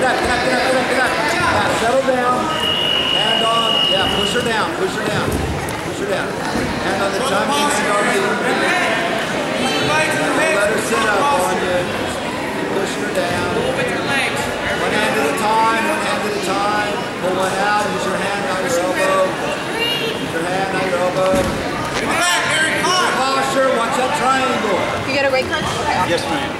Get up, get up, get up, get up, get up. Yeah, settle down. Hand on. Yeah, push her down, push her down. Push her down. Hand on the tummy, hand on the... Let her sit up on you. Push her down. One hand at a time, one hand at a time. Pull one out, use your hand on your elbow. Use your hand on your elbow. Posture, watch that triangle. You get a weight cut? Yes, ma'am.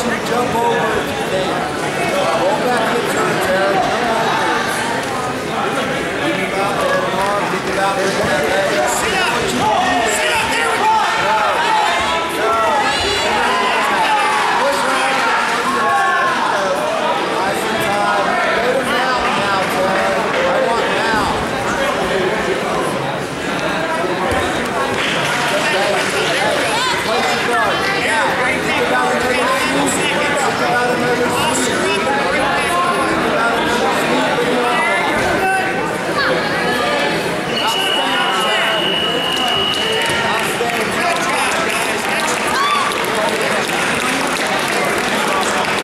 want you to jump over if you back into the turn, come out there. Think about that arm, think about everything that leg. Sit think about it. Thank you.